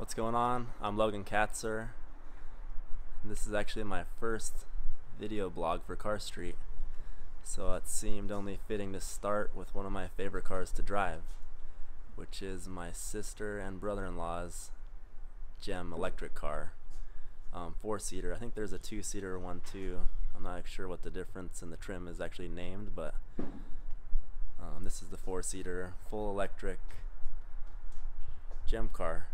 What's going on? I'm Logan Katzer. This is actually my first video blog for Carr Street. So it seemed only fitting to start with one of my favorite cars to drive, which is my sister and brother-in-law's Gem electric car. Um, four-seater. I think there's a two-seater one too. I'm not sure what the difference in the trim is actually named, but um, this is the four-seater, full electric Gem car.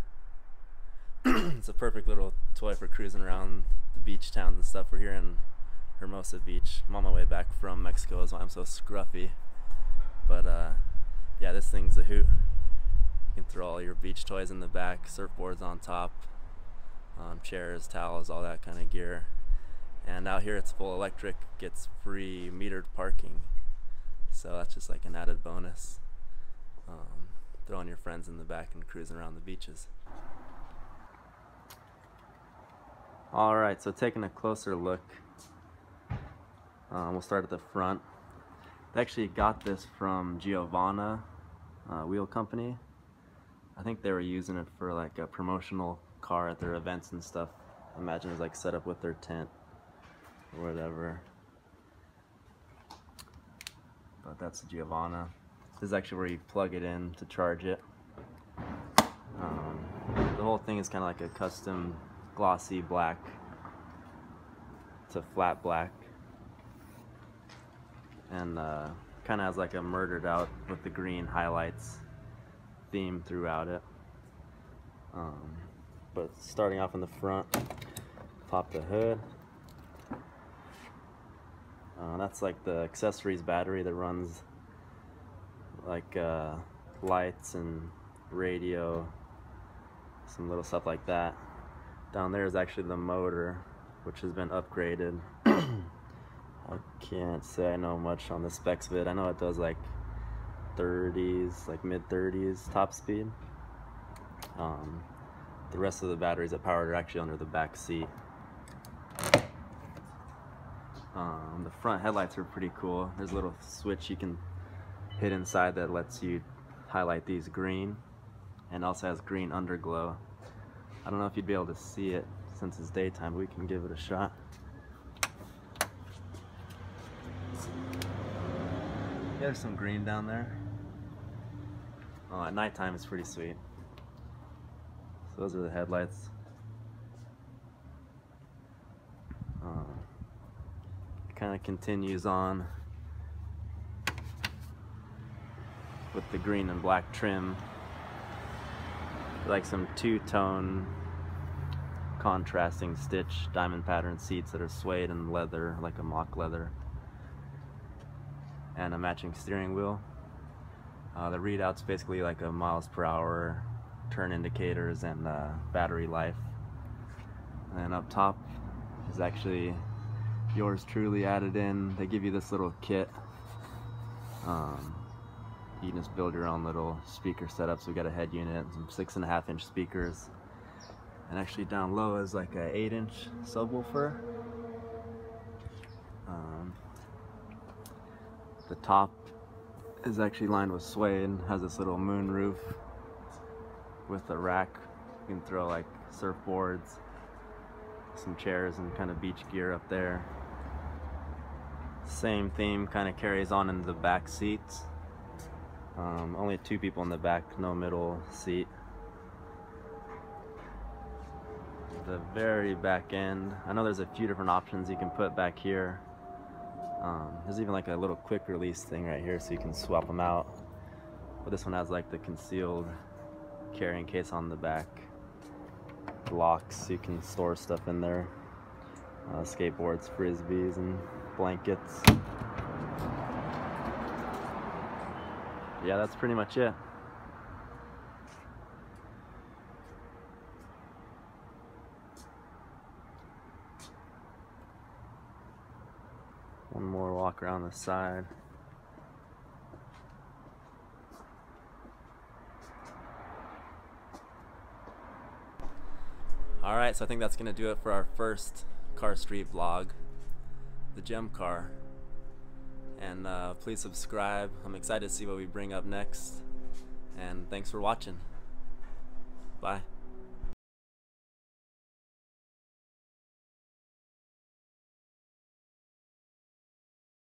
it's a perfect little toy for cruising around the beach towns and stuff. We're here in Hermosa Beach. I'm on my way back from Mexico is why I'm so scruffy. But uh, yeah, this thing's a hoot. You can throw all your beach toys in the back, surfboards on top, um, chairs, towels, all that kind of gear. And out here it's full electric, gets free metered parking. So that's just like an added bonus. Um, throwing your friends in the back and cruising around the beaches. Alright, so taking a closer look, um, we'll start at the front. They actually got this from Giovanna uh, Wheel Company. I think they were using it for like a promotional car at their events and stuff. I imagine it's like set up with their tent or whatever. But that's Giovanna. This is actually where you plug it in to charge it. Um, the whole thing is kind of like a custom glossy black to flat black. And uh, kind of has like a murdered out with the green highlights theme throughout it. Um, but starting off in the front pop the hood. Uh, that's like the accessories battery that runs like uh, lights and radio some little stuff like that down there is actually the motor, which has been upgraded. I can't say I know much on the specs of it. I know it does like 30s, like mid 30s top speed. Um, the rest of the batteries that powered are actually under the back seat. Um, the front headlights are pretty cool. There's a little switch you can hit inside that lets you highlight these green and also has green underglow I don't know if you'd be able to see it since it's daytime, but we can give it a shot. There's some green down there. Oh, at nighttime it's pretty sweet. So those are the headlights. Uh, kind of continues on with the green and black trim like some two-tone contrasting stitch diamond pattern seats that are suede and leather like a mock leather and a matching steering wheel. Uh, the readout's basically like a miles per hour turn indicators and uh, battery life. And up top is actually yours truly added in. They give you this little kit. Um, you can just build your own little speaker setup. So we got a head unit, and some six and a half inch speakers. And actually down low is like a eight inch subwoofer. Um, the top is actually lined with suede, and has this little moon roof with a rack. You can throw like surfboards, some chairs and kind of beach gear up there. Same theme kind of carries on into the back seats. Um, only two people in the back, no middle seat. The very back end, I know there's a few different options you can put back here. Um, there's even like a little quick release thing right here so you can swap them out. But this one has like the concealed carrying case on the back. Locks, you can store stuff in there. Uh, skateboards, frisbees, and blankets yeah, that's pretty much it. One more walk around the side. Alright, so I think that's going to do it for our first Carr Street vlog. The gem car and uh, please subscribe. I'm excited to see what we bring up next. And thanks for watching. Bye.